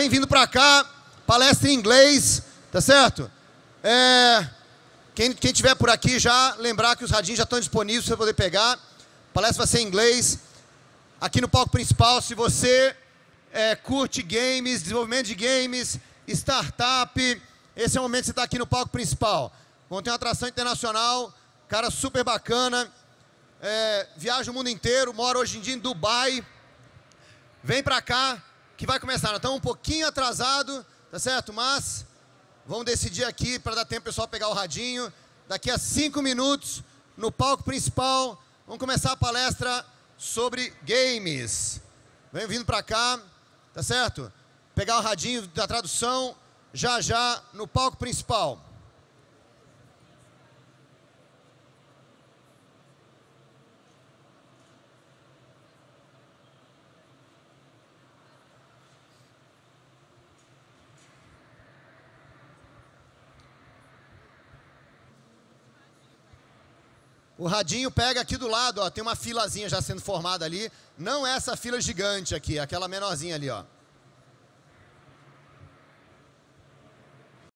vem vindo para cá, palestra em inglês, tá certo? É, quem, quem tiver por aqui já, lembrar que os radinhos já estão disponíveis para você poder pegar. Palestra vai ser em inglês. Aqui no palco principal, se você é, curte games, desenvolvimento de games, startup, esse é o momento que você está aqui no palco principal. Vamos ter uma atração internacional, cara super bacana. É, viaja o mundo inteiro, mora hoje em dia em Dubai. Vem para cá, que vai começar. Estamos um pouquinho atrasado, tá certo? Mas vamos decidir aqui para dar tempo pessoal pegar o radinho. Daqui a cinco minutos, no palco principal, vamos começar a palestra sobre games. Vem vindo para cá, tá certo? Pegar o radinho da tradução já já no palco principal. O radinho pega aqui do lado, ó, tem uma filazinha já sendo formada ali. Não essa fila gigante aqui, aquela menorzinha ali, ó.